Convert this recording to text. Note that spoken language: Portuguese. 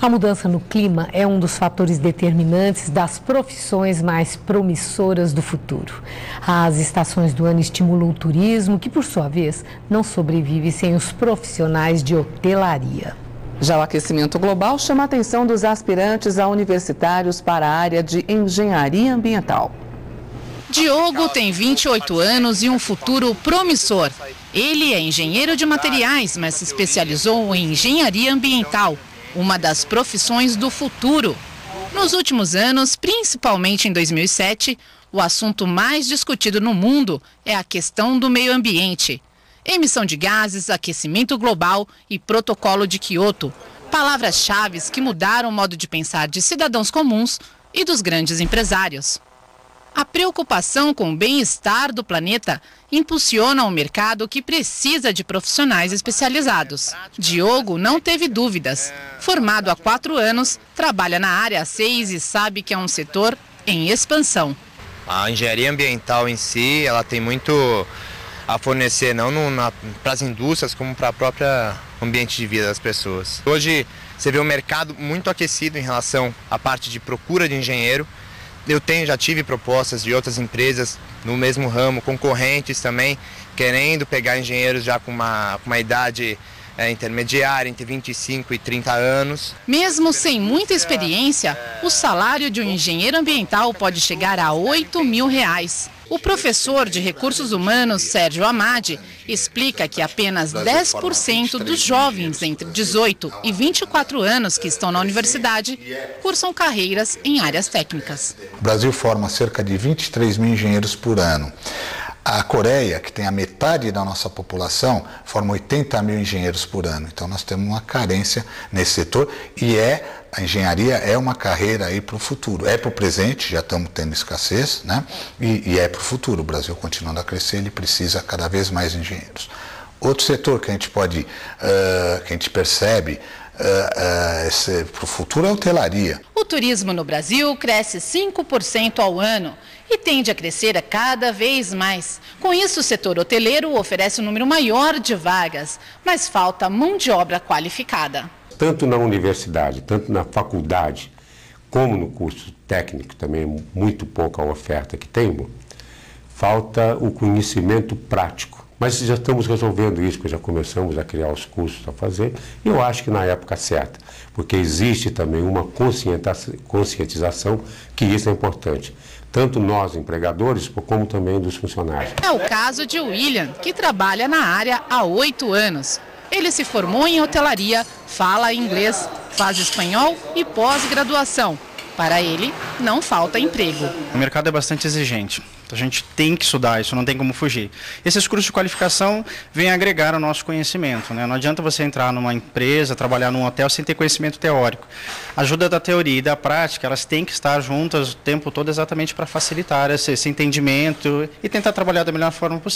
A mudança no clima é um dos fatores determinantes das profissões mais promissoras do futuro. As estações do ano estimulam o turismo, que por sua vez não sobrevive sem os profissionais de hotelaria. Já o aquecimento global chama a atenção dos aspirantes a universitários para a área de engenharia ambiental. Diogo tem 28 anos e um futuro promissor. Ele é engenheiro de materiais, mas se especializou em engenharia ambiental uma das profissões do futuro. Nos últimos anos, principalmente em 2007, o assunto mais discutido no mundo é a questão do meio ambiente. Emissão de gases, aquecimento global e protocolo de Quioto. Palavras-chave que mudaram o modo de pensar de cidadãos comuns e dos grandes empresários. A preocupação com o bem-estar do planeta impulsiona um mercado que precisa de profissionais especializados. Diogo não teve dúvidas. Formado há quatro anos, trabalha na área há seis e sabe que é um setor em expansão. A engenharia ambiental em si, ela tem muito a fornecer, não para as indústrias, como para o próprio ambiente de vida das pessoas. Hoje você vê um mercado muito aquecido em relação à parte de procura de engenheiro eu tenho, já tive propostas de outras empresas no mesmo ramo, concorrentes também, querendo pegar engenheiros já com uma, com uma idade é, intermediária, entre 25 e 30 anos. Mesmo sem muita experiência, o salário de um engenheiro ambiental pode chegar a 8 mil reais. O professor de recursos humanos, Sérgio Amade, explica que apenas 10% dos jovens entre 18 e 24 anos que estão na universidade cursam carreiras em áreas técnicas. O Brasil forma cerca de 23 mil engenheiros por ano. A Coreia, que tem a metade da nossa população, forma 80 mil engenheiros por ano. Então nós temos uma carência nesse setor e é a engenharia é uma carreira aí para o futuro. É para o presente, já estamos tendo escassez, né? E, e é para o futuro. O Brasil continuando a crescer, ele precisa cada vez mais engenheiros. Outro setor que a gente pode, uh, que a gente percebe para o futuro é hotelaria. O turismo no Brasil cresce 5% ao ano e tende a crescer a cada vez mais. Com isso, o setor hoteleiro oferece um número maior de vagas, mas falta mão de obra qualificada. Tanto na universidade, tanto na faculdade, como no curso técnico, também muito pouca oferta que temos, falta o conhecimento prático. Mas já estamos resolvendo isso, já começamos a criar os cursos a fazer, e eu acho que na época certa, porque existe também uma conscientização que isso é importante tanto nós empregadores como também dos funcionários. É o caso de William, que trabalha na área há oito anos. Ele se formou em hotelaria, fala inglês, faz espanhol e pós-graduação. Para ele, não falta emprego. O mercado é bastante exigente. A gente tem que estudar, isso não tem como fugir. Esses cursos de qualificação vêm agregar ao nosso conhecimento. Né? Não adianta você entrar numa empresa, trabalhar num hotel sem ter conhecimento teórico. A ajuda da teoria e da prática, elas têm que estar juntas o tempo todo exatamente para facilitar esse, esse entendimento e tentar trabalhar da melhor forma possível.